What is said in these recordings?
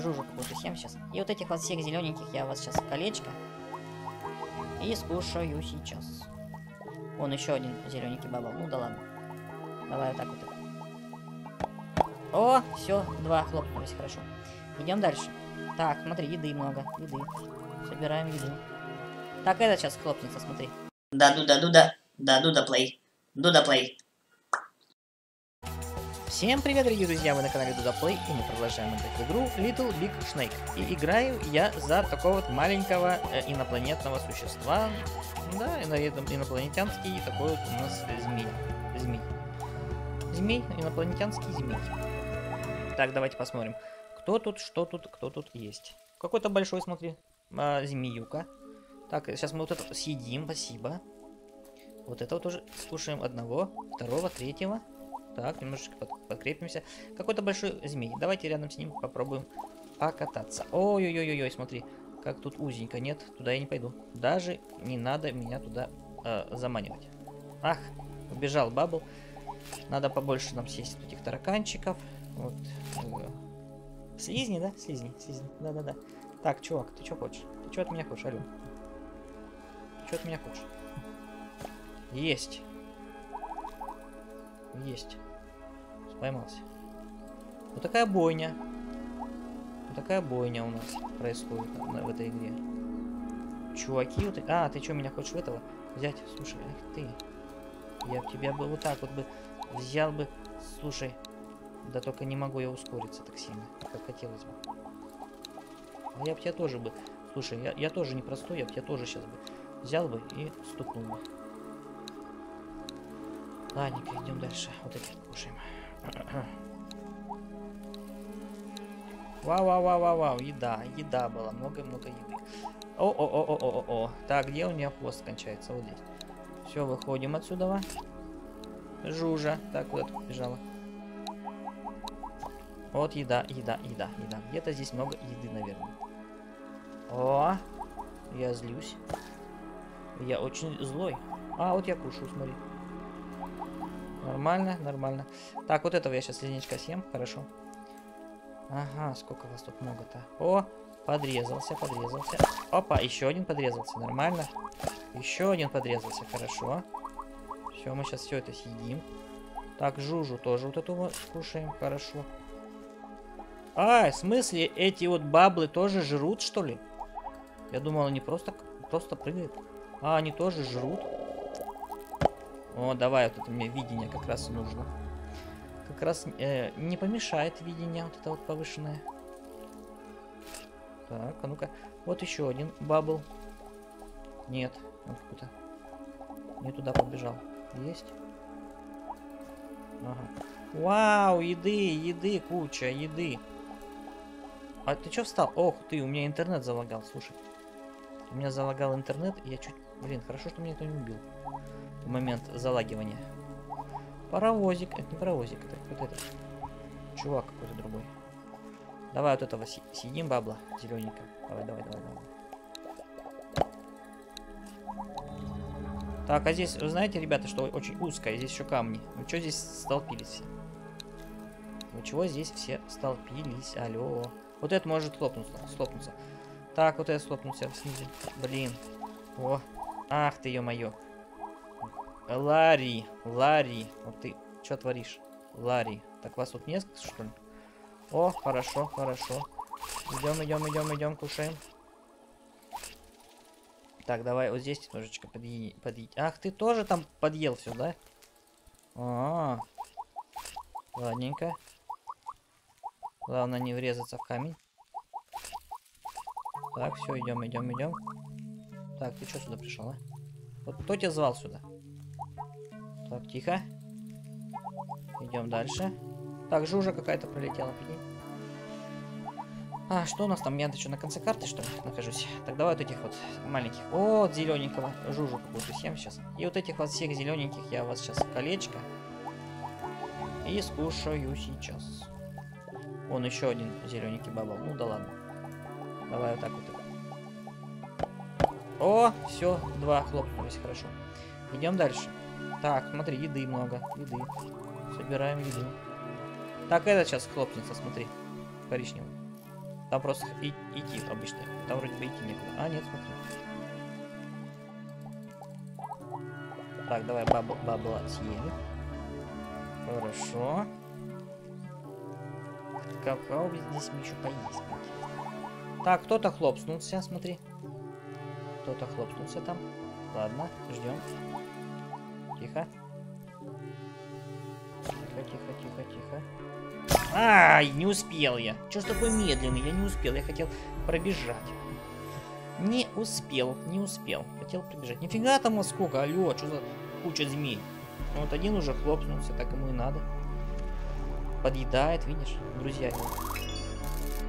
жужу какую-то съем сейчас. И вот этих вот всех зелененьких я вас сейчас колечко. И скушаю сейчас. Вон еще один зелененький бабл. Ну да ладно. Давай вот так вот. О, все, два хлопнулись, хорошо. Идем дальше. Так, смотри, еды много, еды. Собираем еду. Так, это сейчас хлопнется, смотри. Да, дуда, дуда, да, дуда, плей. Дуда, плей. Всем привет, дорогие друзья, вы на канале Play, и мы продолжаем играть в игру Little Big Snake. И играю я за такого вот маленького э, инопланетного существа. Да, инопланетянский такой вот у нас змей. Змей. Змей, инопланетянский змей. Так, давайте посмотрим. Кто тут, что тут, кто тут есть. Какой-то большой, смотри, а, змеюка. Так, сейчас мы вот это съедим, спасибо. Вот это вот уже слушаем одного, второго, третьего. Так, немножечко под, подкрепимся. Какой-то большой змей. Давайте рядом с ним попробуем покататься. Ой-ой-ой-ой, смотри, как тут узенько. Нет, туда я не пойду. Даже не надо меня туда э, заманивать. Ах, убежал бабл. Надо побольше нам съесть этих тараканчиков. Вот. Э, слизни, да? Слизни, слизни. Да-да-да. Так, чувак, ты что хочешь? Ты что от меня хочешь, алё? Ты что от меня хочешь? Есть. Есть. Поймался. Вот такая бойня. Вот такая бойня у нас происходит в этой игре. Чуваки, вот... А, ты что, меня хочешь в этого взять? Слушай, эх ты. Я тебя бы вот так вот бы взял бы... Слушай, да только не могу я ускориться так сильно, как хотелось бы. А я бы тебя тоже бы... Слушай, я, я тоже не простой, я бы тебя тоже сейчас бы взял бы и стукнул бы. Ладненько, идем дальше. Вот эти кушаем. Вау-вау-вау-вау-вау. Еда, еда была. Много-много еды. О-о-о-о-о-о. Так, где у нее хвост кончается? Вот здесь. Все, выходим отсюда. Жужа. Так, куда тут бежала? Вот еда, еда, еда, еда. Где-то здесь много еды, наверное. О, я злюсь. Я очень злой. А, вот я кушаю, смотри. Нормально, нормально. Так, вот этого я сейчас линейка съем, хорошо. Ага, сколько вас тут много-то. О, подрезался, подрезался. Опа, еще один подрезался, нормально. Еще один подрезался, хорошо. Все, мы сейчас все это съедим. Так, жужу тоже вот эту вот скушаем, хорошо. А, в смысле, эти вот баблы тоже жрут, что ли? Я думал, они просто, просто прыгают. А, они тоже жрут. О, давай, вот это мне видение как раз нужно. Как раз э, не помешает видение вот это вот повышенное. Так, а ну-ка. Вот еще один бабл. Нет, он какой-то не туда побежал. Есть? Ага. Вау, еды, еды, куча, еды. А ты что встал? Ох ты, у меня интернет залагал, слушай. У меня залагал интернет, и я чуть... Блин, хорошо, что меня никто не убил в момент залагивания. Паровозик. Это не паровозик, это какой-то этот. Чувак какой-то другой. Давай вот этого съедим бабла зелененько. Давай, давай, давай, давай. Так, а здесь, вы знаете, ребята, что очень узкое, здесь еще камни. Вы что здесь столпились? Вы чего здесь все столпились? Алло. Вот это может слопнуться, слопнуться. Так, вот это слопнуться снизу. Блин. О. Ах ты, ё-моё. Ларри, Ларри, вот ты что творишь? Ларри. Так вас тут несколько, что ли? О, хорошо, хорошо. Идем, идем, идем, идем, кушаем. Так, давай вот здесь немножечко подъедь. подъедь. Ах, ты тоже там подъел все, да? А, -а, а, ладненько. Главное не врезаться в камень. Так, все, идем, идем, идем. Так, ты что сюда пришел, а? Вот кто тебя звал сюда? Так, тихо. Идем дальше. Так, жужа какая-то пролетела, прикинь. А, что у нас там? Я-то что, на конце карты, что ли, нахожусь? Так, давай вот этих вот маленьких. О, зелененького. Жужу какую-то съем сейчас. И вот этих вот всех зелененьких я вас сейчас колечко. И скушаю сейчас. Вон еще один зелененький бабл. Ну да ладно. Давай вот так вот. О, все, два хлопнулись, хорошо. Идем дальше. Так, смотри, еды много. Еды. Собираем еду. Так, этот сейчас хлопнется, смотри. Коричневый. Там просто и- идти обычно. Там вроде бы идти некуда. А, нет, смотри. Так, давай бабл, бабла съели. Хорошо. Какого бы здесь мы еще поесть? Так, кто-то хлопнулся, смотри. Кто-то хлопнулся там. Ладно, ждем. Тихо. Тихо, тихо, тихо, тихо. Ай, не успел я. Че ж такой медленный? Я не успел, я хотел пробежать. Не успел, не успел. Хотел пробежать. Нифига там сколько, алло, что за куча змей? Ну, Вот один уже хлопнулся, так ему и надо. Подъедает, видишь, друзья.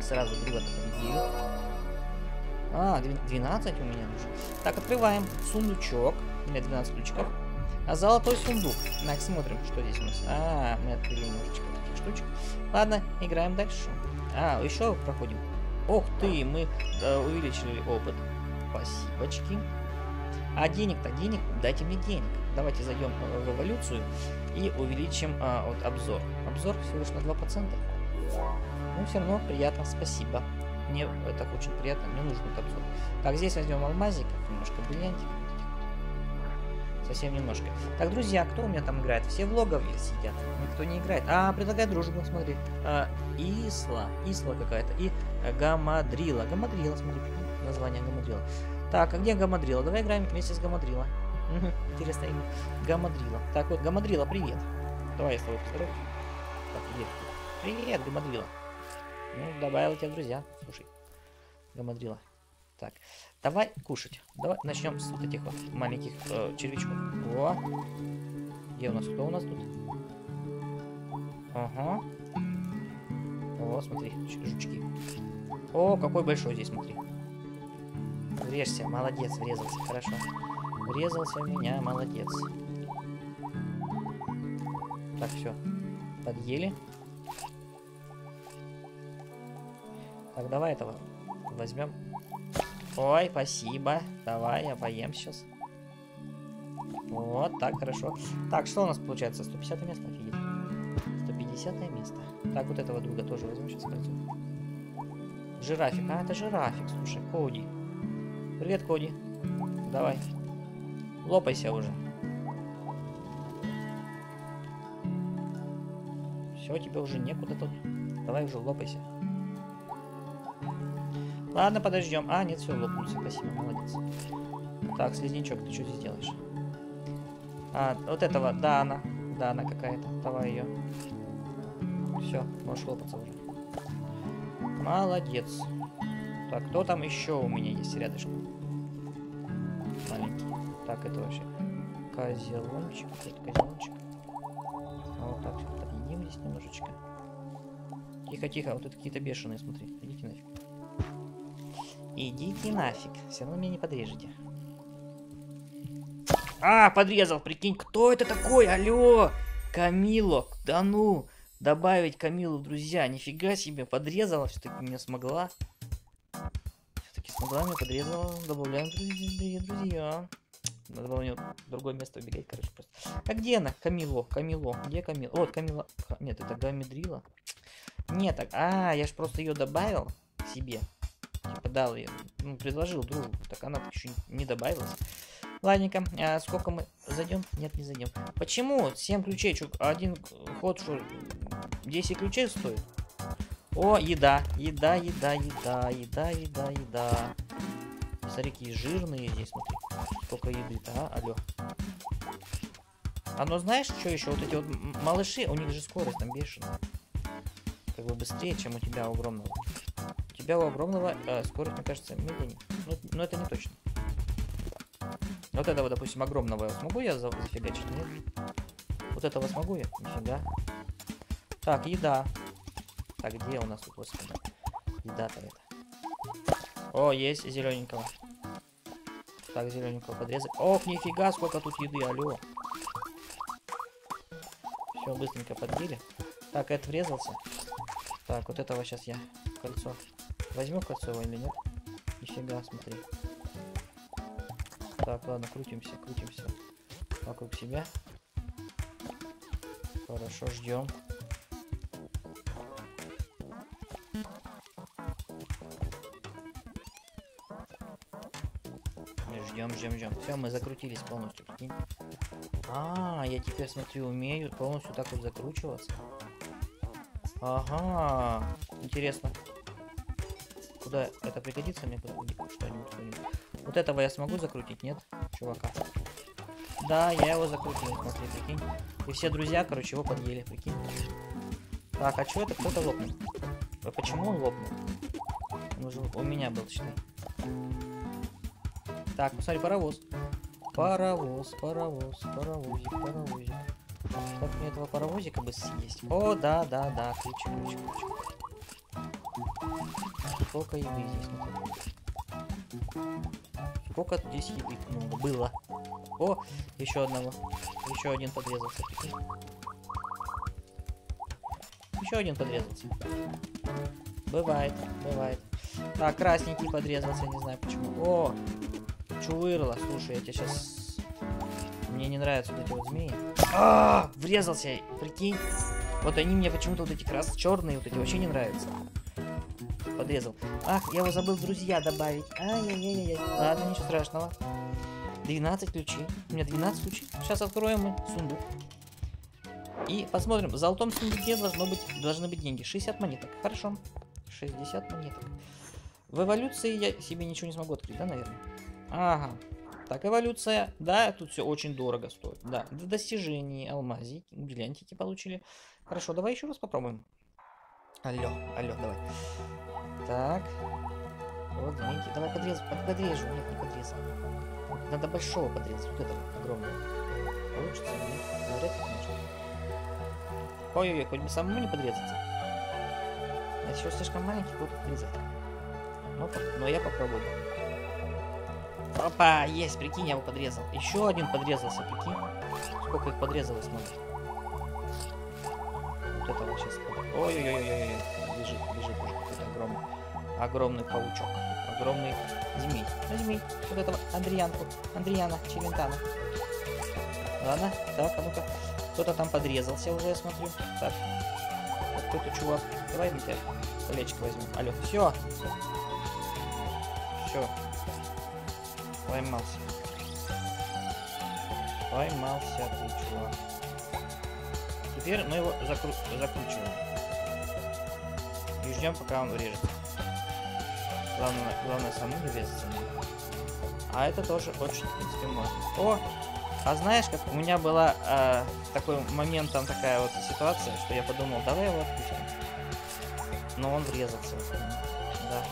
Сразу друга-то победили. А, две- 12 у меня нужно. Так, открываем сундучок. У меня 12 ключиков. А золотой сундук. Так, смотрим, что здесь у нас. А, мы открыли немножечко таких штучек. Ладно, играем дальше. А, еще проходим. Ох ты, мы э, увеличили опыт. Спасибочки. А денег-то, денег, дайте мне денег. Давайте зайдем э, в эволюцию и увеличим а, вот обзор. Обзор всего лишь на 2%. Ну, все равно приятно, спасибо. Мне это очень приятно, мне нужен этот обзор. Так, здесь возьмем алмазиков, немножко бриллиантиков. Совсем немножко. Так, друзья, кто у меня там играет? Все в логове сидят. Никто не играет. А, предлагай дружбу, смотри. А, Исла. Исла какая-то. И Гамадрила. Гамадрила, смотри, название Гамадрила. Так, а где Гамадрила? Давай играем вместе с Гамадрила. Мгм, Интересное имя. Гамадрила. Так вот, Гамадрила, привет. Давай я с тобой поздороваюсь. Так, привет. Привет, Гамадрила. Ну, добавил тебя друзья. Слушай, Гамадрила. Так, давай кушать. Давай начнем с вот этих вот маленьких э, червячков. О! Где у нас? Кто у нас тут? Ага. О, смотри, жучки. О, какой большой здесь, смотри. Врежься, молодец, врезался, хорошо. Врезался в меня, молодец. Так, все. Подъели. Так, давай этого возьмем. Ой, спасибо. Давай, я поем сейчас. Вот, так, хорошо. Так, что у нас получается? 150 место, офигеть. 150 место. Так, вот этого друга тоже возьмем сейчас кольцо. Жирафик. А, это жирафик, слушай, Коди. Привет, Коди. Давай. Лопайся уже. Все, тебе уже некуда тут. Давай уже лопайся. Ладно, подождем. А, нет, все, лопнулся. Спасибо, молодец. Так, слизнячок, ты что здесь делаешь? А, вот этого, Дана. Дана какая-то. Давай ее. Все, можешь лопаться уже. Молодец. Так, кто там еще у меня есть рядышком? Маленький. Так, это вообще козелончик. Это козелончик. А Вот так, подъедим здесь немножечко. Тихо, тихо, вот это какие-то бешеные, смотри. Идите нафиг. Идите нафиг. Все равно меня не подрежете. А, подрезал, прикинь, кто это такой? Алло! Камило, да ну! Добавить Камилу в друзья, нифига себе, подрезала, все-таки меня смогла. Все-таки смогла, меня подрезала, добавляем друзья. друзья. Надо было у нее в другое место убегать, короче, просто. А где она? Камило, Камило, где Камила? Вот, Камила. Нет, это Гамедрила. Нет, так, а, я ж просто ее добавил к себе. Типа дал ее, ну, предложил дружбу, так она еще не добавилась. Ладненько, а сколько мы зайдем? Нет, не зайдем. Почему? 7 ключей, чё, один ход, что 10 ключей стоит? О, еда, еда, еда, еда, еда, еда, еда. Смотри, какие жирные здесь, смотри. Сколько еды-то, а? Алло. А ну знаешь, что еще? Вот эти вот малыши, у них же скорость там бешеная. Как бы быстрее, чем у тебя огромного. Тебя у огромного э, скорость, мне кажется, медленнее. Ну, но это не точно. Вот этого, допустим, огромного смогу я за- зафигачить? Нет. Вот этого смогу я? Нифига. Так, еда. Так, где у нас тут, господи? Еда-то это. О, есть зелененького. Так, зелененького подрезать. Ох, нифига, сколько тут еды, алло. Все, быстренько подбили. Так, это врезался. Так, вот этого сейчас я кольцо. Возьмем Кольцова или нет? Нифига, смотри. Так, ладно, крутимся, крутимся вокруг себя. Хорошо, ждем. Ждем, ждем, ждем. Все, мы закрутились полностью. А, я теперь смотрю, умею полностью так вот закручиваться. Ага, интересно. Куда это пригодится мне что-нибудь? Вот этого я смогу закрутить, нет, чувака? Да, я его закрутил, смотри, прикинь. И все друзья, короче, его подъели, прикинь. Так, а что это кто-то лопнул? А почему он лопнул? Он уже у меня был, считай. Так, посмотри, паровоз. Паровоз, паровоз, паровозик, паровозик. Как мне этого паровозика бы съесть? О, да, да, да, ключ, ключ, ключ. Сколько еды здесь ну Сколько здесь еды много было? О, еще одного. Еще один подрезался. Еще один подрезался. Бывает, бывает. Так, красненький подрезался, не знаю почему. О, чувырла. Слушай, я тебе сейчас... Мне не нравятся вот эти вот змеи. А, -а, -а врезался, прикинь. Вот они мне почему-то вот эти крас черные вот эти вообще не нравятся. Подрезал. Ах, я его забыл друзья добавить. Ай-яй-яй-яй. Ладно, ничего страшного. 12 ключей. У меня 12 ключей. Сейчас откроем мы сундук. И посмотрим. В золотом сундуке должно быть, должны быть деньги. 60 монеток. Хорошо. 60 монеток. В эволюции я себе ничего не смогу открыть, да, наверное? Ага. Так, эволюция. Да, тут все очень дорого стоит. Да, до достижений алмазики, бриллиантики получили. Хорошо, давай еще раз попробуем. Алло, алло, давай. Так. Вот, змейки. Давай подрезу, под, подрежу. Нет, не подрезал. Надо большого подрезать, вот этого огромного. Получится? Нет, навряд ли можно. Ой-ой-ой, хоть бы самому не подрезаться. А еще слишком маленький, буду подрезать. Ну, но я попробую. Опа, есть, прикинь, я его подрезал. Еще один подрезался, прикинь. Сколько их подрезалось надо. Вот этого сейчас. Ой-ой-ой-ой-ой. Бежит, бежит уже какой-то огромный. Огромный паучок огромный змей. Ну, змей. Вот этого Андриянку. Андриана Челентана. Ладно, так, а ну-ка. Кто-то там подрезался уже, я смотрю. Так. Вот кто-то чувак. Давай мы тебя колечко возьмем. Алло, все. Все. Поймался. Поймался ты, чувак. Теперь мы его закру закручиваем. И ждем, пока он врежется. Главное, главное саму не веситься. А это тоже очень, в принципе, можно. О! А знаешь, как у меня была э, такой момент, там такая вот ситуация, что я подумал, давай его отпустим. Но он врезался. Да.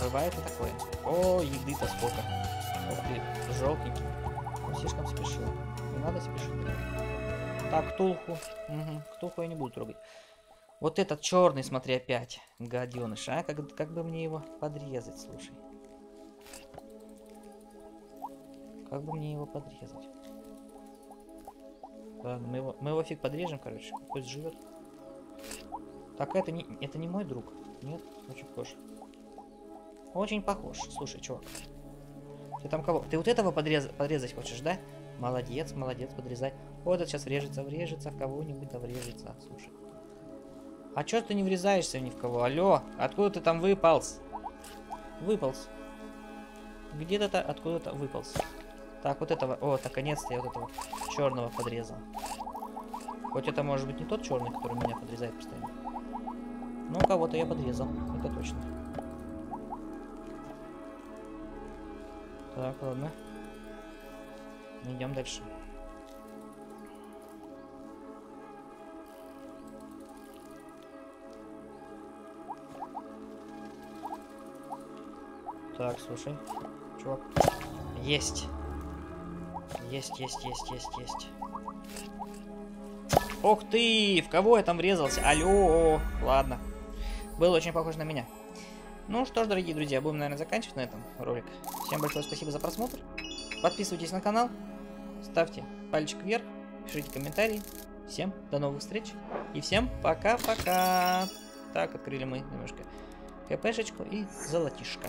Бывает и такое. О, еды-то сколько. Ух ты, желтенький. Он слишком спешил. Не надо спешить. Так, ктулху. Угу, ктулху я не буду трогать. Вот этот черный, смотри, опять. Гаденыш, а? Как, как бы мне его подрезать, слушай. Как бы мне его подрезать? Ладно, мы его, мы его фиг подрежем, короче. Пусть живет. Так, это не, это не мой друг. Нет? Очень похож. Очень похож. Слушай, чувак. Ты там кого? Ты вот этого подрез... подрезать хочешь, да? Молодец, молодец, подрезай. Вот этот сейчас врежется, врежется в кого-нибудь, да врежется. Слушай. А чё ты не врезаешься ни в кого? Алло, откуда ты там выполз? Выполз. Где-то откуда-то выполз. Так, вот этого. О, наконец-то я вот этого черного подрезал. Хоть это может быть не тот черный, который меня подрезает постоянно. Но кого-то я подрезал, это точно. Так, ладно. Идем дальше. Так, слушай, чувак. Есть. Есть, есть, есть, есть, есть. Ох ты! В кого я там врезался? Алло! Ладно. Был очень похож на меня. Ну что ж, дорогие друзья, будем, наверное, заканчивать на этом ролик. Всем большое спасибо за просмотр. Подписывайтесь на канал. Ставьте пальчик вверх. Пишите комментарии. Всем до новых встреч. И всем пока-пока. Так, открыли мы немножко КПшечку и золотишко.